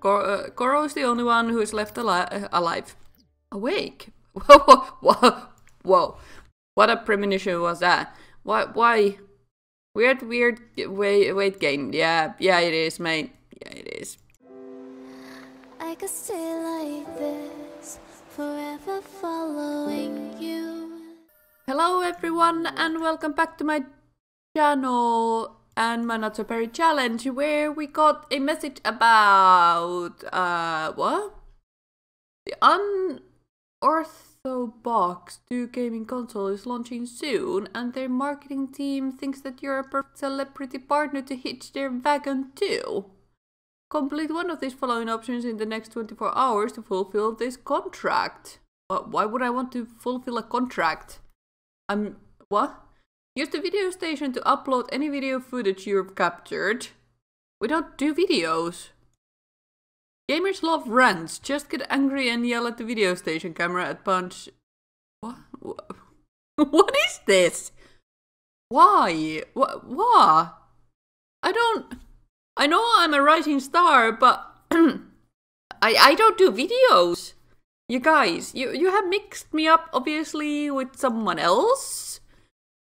Cor uh, Coral is the only one who is left ali uh, alive. Awake? Whoa, whoa, whoa. What a premonition was that? Why, why? Weird, weird weight, weight gain. Yeah, yeah, it is, mate. Yeah, it is. I could stay like this, forever following you. Hello everyone and welcome back to my channel and my Not So Berry challenge where we got a message about, uh, what? The Unorthobox 2 gaming console is launching soon and their marketing team thinks that you're a perfect celebrity partner to hitch their wagon too. Complete one of these following options in the next 24 hours to fulfill this contract. Why would I want to fulfill a contract? I'm. What? Use the video station to upload any video footage you've captured. We don't do videos. Gamers love rants. Just get angry and yell at the video station camera at punch. What? What is this? Why? What? I don't. I know I'm a rising star, but I I don't do videos. You guys, you you have mixed me up obviously with someone else.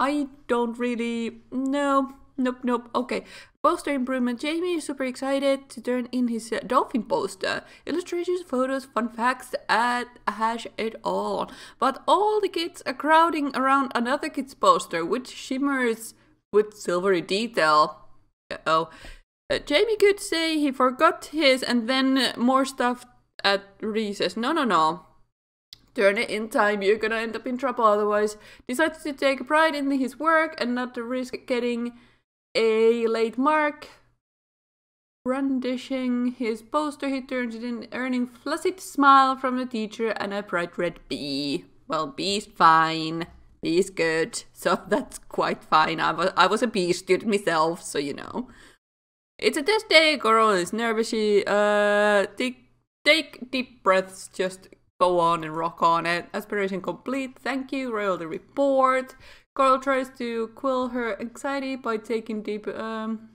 I don't really no. Nope, nope. Okay. Poster improvement. Jamie is super excited to turn in his uh, dolphin poster. Illustrations, photos, fun facts, add hash it all. But all the kids are crowding around another kid's poster, which shimmers with silvery detail. Uh oh. Uh, Jamie could say he forgot his and then more stuff at recess. No, no, no. Turn it in time, you're gonna end up in trouble otherwise. Decides to take pride in his work and not to risk getting a late mark. Brandishing his poster, he turns it in, earning flaccid smile from the teacher and a bright red B. Well, B's fine. B's good. So that's quite fine. I was, I was a B student myself, so you know. It's a test day, Coral is nervous. She, uh, take, take deep breaths, just go on and rock on it. Aspiration complete, thank you, royalty report. Coral tries to quell her anxiety by taking deep, um...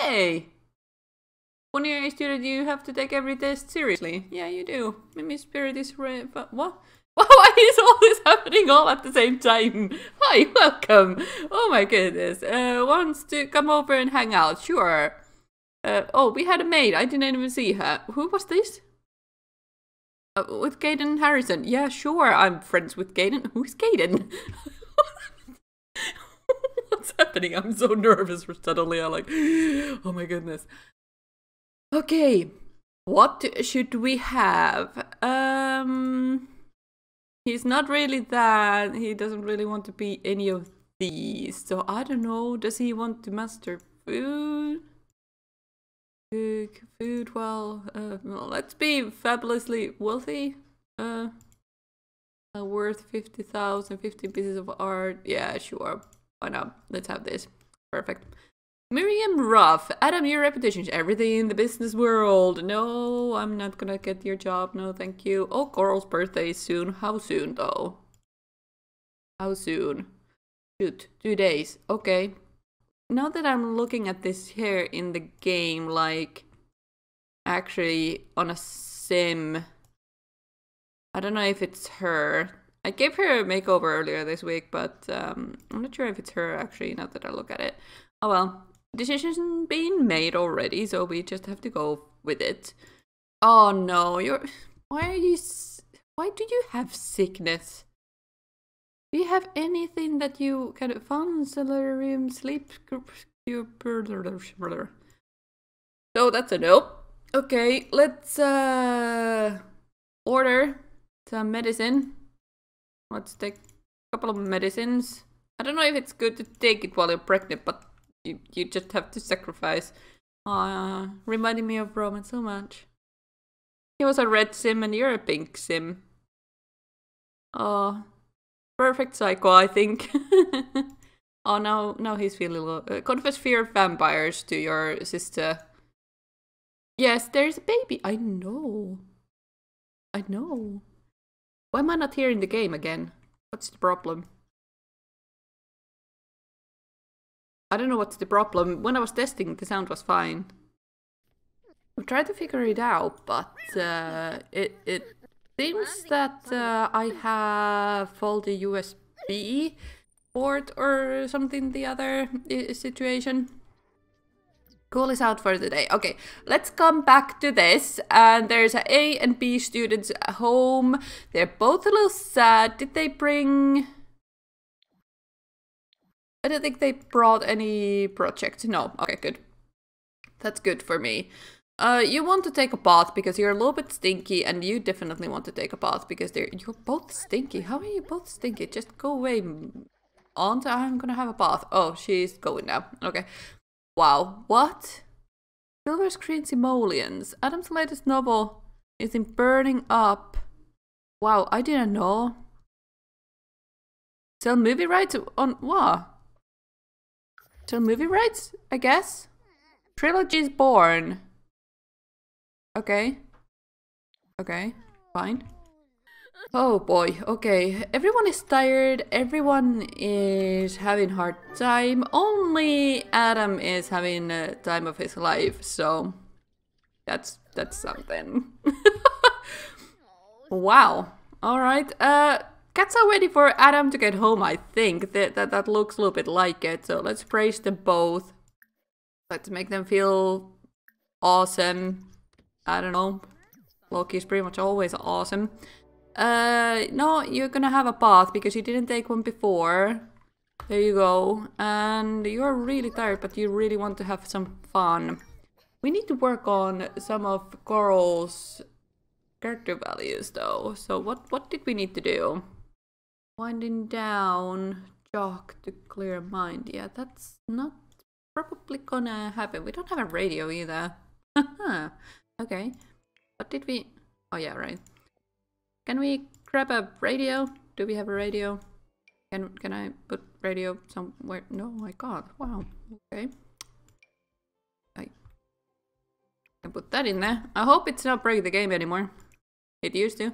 Hey! When you're a student, you have to take every test seriously. Yeah, you do. Maybe spirit is... Re- what? Why is all this happening all at the same time? Hi, welcome. Oh my goodness. Uh, wants to come over and hang out. Sure. Uh, oh, we had a maid. I didn't even see her. Who was this? Uh, with Gaiden Harrison. Yeah, sure. I'm friends with Gaiden. Who's Gaiden? What's happening? I'm so nervous for suddenly. I'm like, oh my goodness. Okay. What should we have? Um... He's not really that. He doesn't really want to be any of these. So I don't know. Does he want to master food? Cook food. Well, uh, well, let's be fabulously wealthy. Uh, uh worth 50,000, 50 pieces of art. Yeah, sure. Why not? Let's have this. Perfect. Miriam Ruff, Adam, your reputation is everything in the business world. No, I'm not gonna get your job. No, thank you. Oh, Coral's birthday is soon. How soon, though? How soon? Shoot, two days. Okay. Now that I'm looking at this here in the game, like, actually on a sim, I don't know if it's her. I gave her a makeover earlier this week, but um, I'm not sure if it's her actually, now that I look at it. Oh well, decision being made already, so we just have to go with it. Oh no, you're. Why are you. Why do you have sickness? Do you have anything that you kind of fun, solarium, sleep? brother? So that's a no. Okay, let's uh order some medicine. Let's take a couple of medicines. I don't know if it's good to take it while you're pregnant, but you you just have to sacrifice. Uh, reminding me of Roman so much. He was a red sim and you're a pink sim. Oh, perfect psycho, I think. oh, now now he's feeling low. Uh, confess fear of vampires to your sister. Yes, there's a baby. I know. I know. Why am I not here in the game again? What's the problem? I don't know what's the problem. When I was testing, the sound was fine. I've tried to figure it out, but uh, it it seems that uh, I have faulty USB port or something. The other situation. Cool is out for the day. Okay, let's come back to this. And there's a A and B students at home. They're both a little sad. Did they bring? I don't think they brought any project. No. Okay, good. That's good for me. Uh, you want to take a bath because you're a little bit stinky, and you definitely want to take a bath because they're you're both stinky. How are you both stinky? Just go away, aunt. I'm gonna have a bath. Oh, she's going now. Okay. Wow. What? Silver Screen Simoleons. Adam's latest novel is in burning up. Wow, I didn't know. Sell movie rights on what? Sell movie rights, I guess. Trilogy's born. Okay. Okay, fine. Oh boy, okay. Everyone is tired, everyone is having hard time. Only Adam is having a time of his life, so that's that's something. wow. Alright. Uh cats are waiting for Adam to get home, I think. That, that that looks a little bit like it. So let's praise them both. Let's make them feel awesome. I don't know. Loki's pretty much always awesome. Uh, no, you're gonna have a bath because you didn't take one before. There you go. And you're really tired, but you really want to have some fun. We need to work on some of Coral's character values though. So what, what did we need to do? Winding down, jog to clear mind. Yeah, that's not probably gonna happen. We don't have a radio either. okay. What did we... Oh yeah, right. Can we grab a radio? Do we have a radio? Can can I put radio somewhere? No, I can't. Wow. Okay. I can put that in there. I hope it's not break the game anymore. It used to.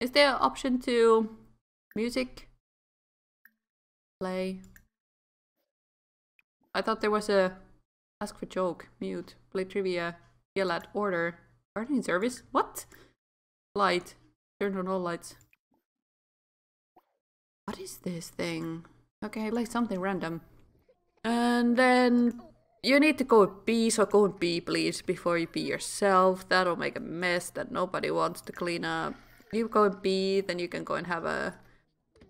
Is there an option to music? Play. I thought there was a ask for joke, mute, play trivia, yell at order. Gardening service? What? Light. Turn on all lights. What is this thing? Okay, like something random. And then you need to go and pee, so go and pee please before you pee yourself. That'll make a mess that nobody wants to clean up. You go and pee, then you can go and have a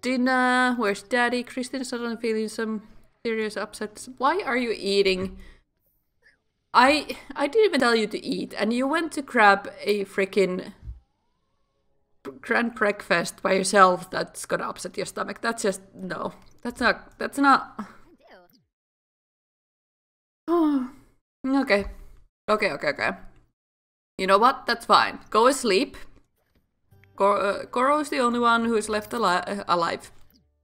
dinner. Where's daddy? Christina's suddenly feeling some serious upset. Why are you eating? I I didn't even tell you to eat, and you went to grab a freaking grand breakfast by yourself. That's gonna upset your stomach. That's just no. That's not. That's not. Oh, okay, okay, okay, okay. You know what? That's fine. Go asleep. Uh, Coral is the only one who is left ali- alive.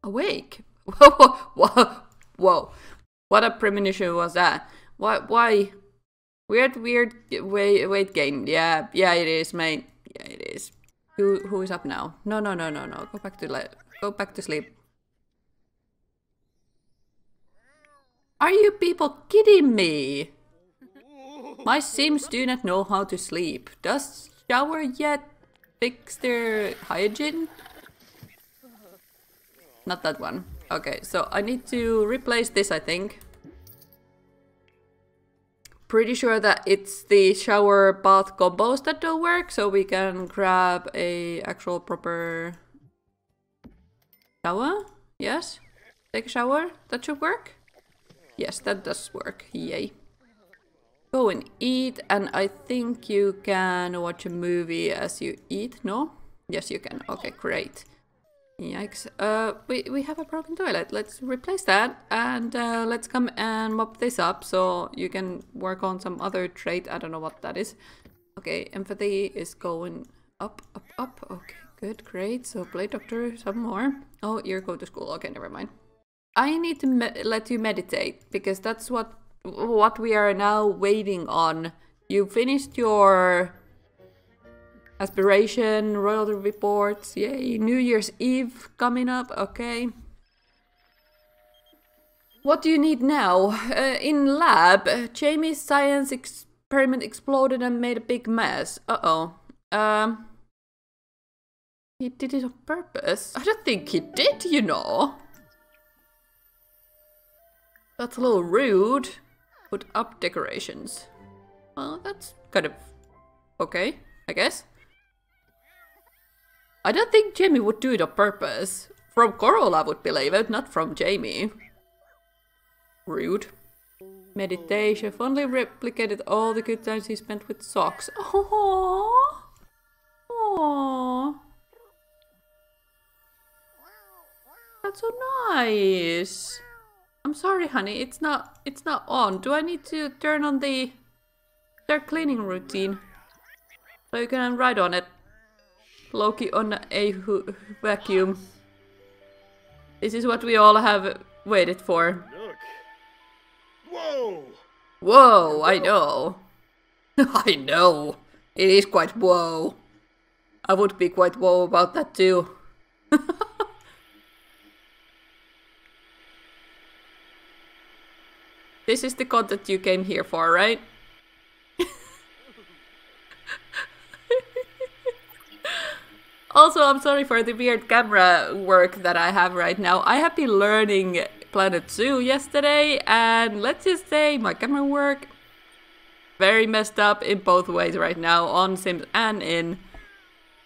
Awake. Whoa, whoa, whoa! What a premonition was that? Why? Why? Weird, weird weight, weight gain. Yeah, yeah, it is, mate. Yeah, it is. Who, who is up now? No, no, no, no, no. Go back to le- go back to sleep. Are you people kidding me? My Sims do not know how to sleep. Does shower yet fix their hygiene? Not that one. Okay, so I need to replace this, I think pretty sure that it's the shower bath combos that don't work, so we can grab a actual proper shower. Yes, take a shower. That should work. Yes, that does work. Yay. Go and eat, and I think you can watch a movie as you eat. No? Yes, you can. Okay, great. Yikes. Uh, we, we have a broken toilet. Let's replace that and uh, let's come and mop this up so you can work on some other trait. I don't know what that is. Okay, empathy is going up, up, up. Okay, good, great. So play doctor some more. Oh, you're go to school. Okay, never mind. I need to let you meditate because that's what what we are now waiting on. You finished your Aspiration, royalty reports, yay, New Year's Eve coming up, okay. What do you need now? Uh, in lab, Jamie's science experiment exploded and made a big mess. Uh-oh. Um... He did it on purpose? I don't think he did, you know. That's a little rude. Put up decorations. Well, that's kind of okay, I guess. I don't think Jamie would do it on purpose. From Coral I would believe it, not from Jamie. Rude. Meditation fondly replicated all the good times he spent with socks. Aww. That's so nice. I'm sorry, honey. It's not. It's not on. Do I need to turn on the their cleaning routine so you can write on it? Loki on a vacuum. This is what we all have waited for. Look. Whoa! Whoa! I know. I know. It is quite whoa. I would be quite whoa about that too. This is the content you came here for, right? Also, I'm sorry for the weird camera work that I have right now. I have been learning Planet Zoo yesterday, and let's just say my camera work very messed up in both ways right now, on Sims and in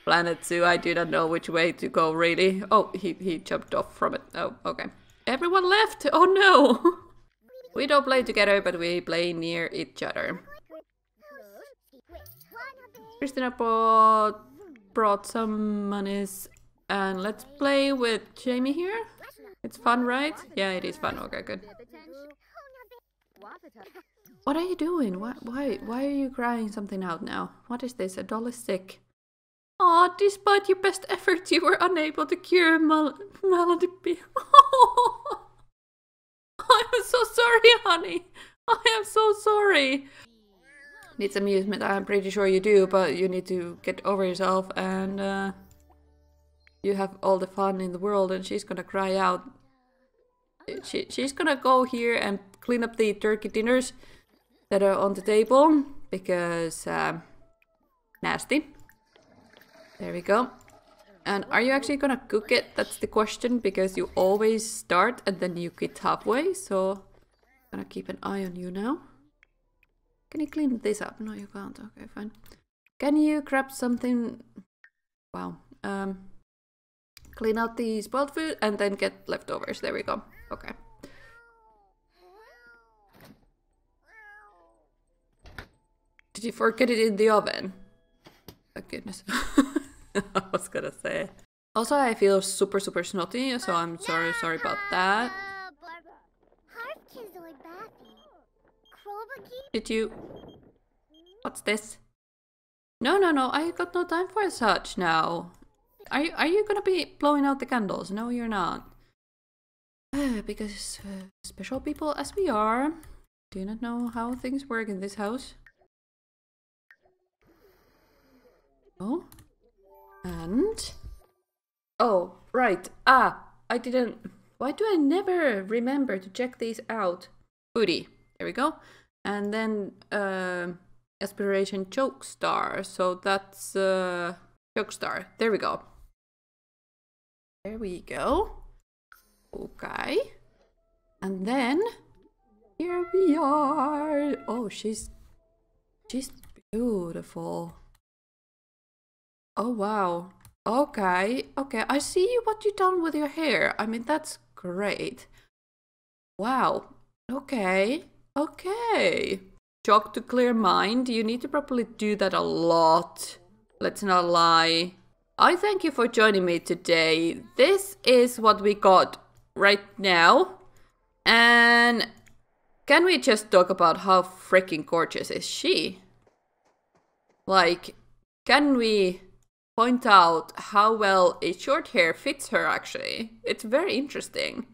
Planet Zoo. I do not know which way to go, really. Oh, he, he jumped off from it. Oh, okay. Everyone left! Oh no! We don't play together, but we play near each other. Christina brought, brought some monies and let's play with Jamie here. It's fun, right? Yeah, it is fun. Okay, good. What are you doing? Why, why, why are you crying something out now? What is this? A doll is sick. Aw, despite your best efforts, you were unable to cure Mal Melody I'm so sorry, honey. I am so sorry. Needs amusement, I'm pretty sure you do, but you need to get over yourself and uh, you have all the fun in the world and she's gonna cry out. She, she's gonna go here and clean up the turkey dinners that are on the table because uh, nasty. There we go. And are you actually gonna cook it? That's the question, because you always start and then you quit halfway, so... I'm gonna keep an eye on you now. Can you clean this up? No, you can't. Okay, fine. Can you grab something... Wow. Um, clean out the spoiled food and then get leftovers. There we go. Okay. Did you forget it in the oven? Oh goodness. I was gonna say. Also, I feel super, super snotty, so I'm sorry, sorry about that. Did you... What's this? No, no, no, I got no time for such now. Are you, are you gonna be blowing out the candles? No, you're not. because uh, special people as we are, do not know how things work in this house. Oh? And... Oh, right. Ah, I didn't... Why do I never remember to check these out? Booty. There we go. And then uh, Aspiration Joke Star. So that's uh, Joke Star. There we go. There we go. Okay. And then here we are. Oh, she's she's beautiful. Oh, wow. Okay, okay. I see what you've done with your hair. I mean, that's great. Wow. Okay, okay. Jog to clear mind. You need to probably do that a lot. Let's not lie. I thank you for joining me today. This is what we got right now. And can we just talk about how freaking gorgeous is she? Like, can we point out how well a short hair fits her actually. It's very interesting.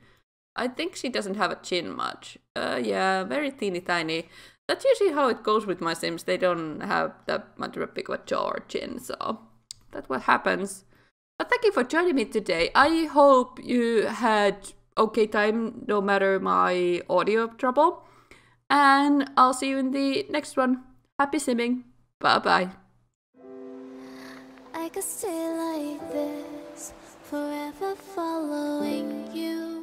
I think she doesn't have a chin much. Uh, yeah, very teeny tiny. That's usually how it goes with my Sims. They don't have that much of a big of a jaw or chin, so that's what happens. But thank you for joining me today. I hope you had okay time, no matter my audio trouble. And I'll see you in the next one. Happy simming. Bye bye. I could stay like this, forever following you.